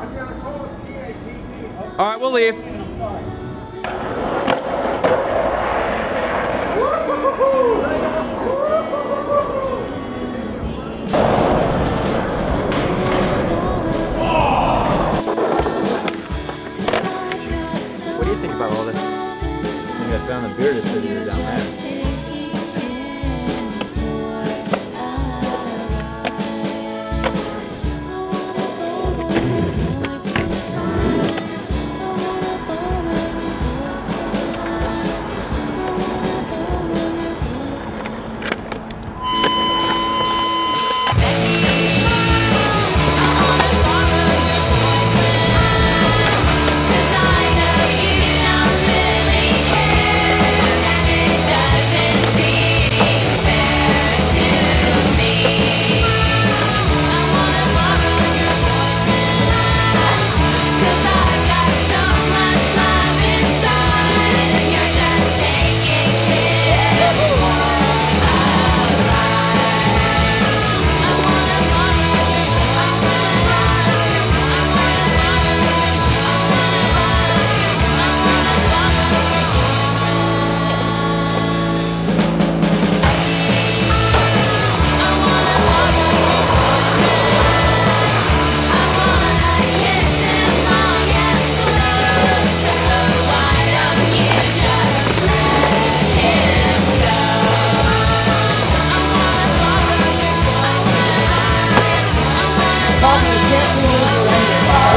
I'm going to call it All right, we'll leave. What do you think about all this? I think I found the bearded figure down there. But we can't lose